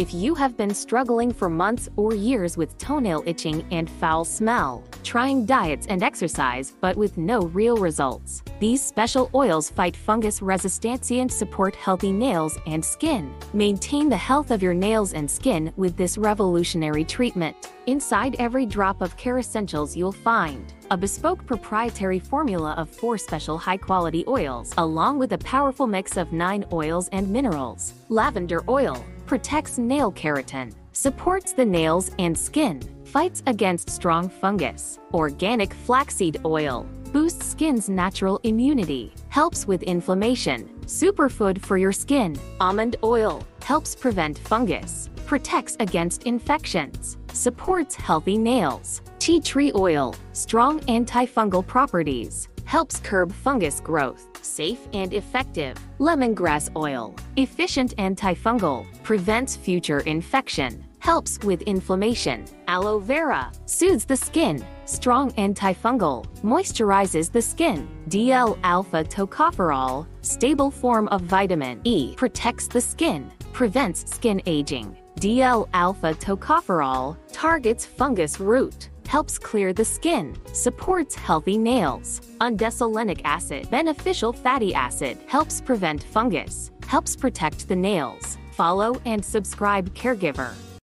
If you have been struggling for months or years with toenail itching and foul smell, trying diets and exercise but with no real results, these special oils fight fungus resistance and support healthy nails and skin. Maintain the health of your nails and skin with this revolutionary treatment. Inside every drop of Care Essentials you'll find a bespoke proprietary formula of four special high-quality oils, along with a powerful mix of nine oils and minerals. Lavender oil protects nail keratin, supports the nails and skin, fights against strong fungus. Organic flaxseed oil boosts skin's natural immunity, helps with inflammation, superfood for your skin. Almond oil helps prevent fungus, protects against infections, supports healthy nails. Tea tree oil, strong antifungal properties, helps curb fungus growth, safe and effective. Lemongrass oil, efficient antifungal, prevents future infection, helps with inflammation. Aloe vera, soothes the skin, strong antifungal, moisturizes the skin. DL-alpha tocopherol, stable form of vitamin E, protects the skin, prevents skin aging. DL-alpha tocopherol targets fungus root, helps clear the skin, supports healthy nails. Undecylenic acid, beneficial fatty acid, helps prevent fungus, helps protect the nails. Follow and subscribe Caregiver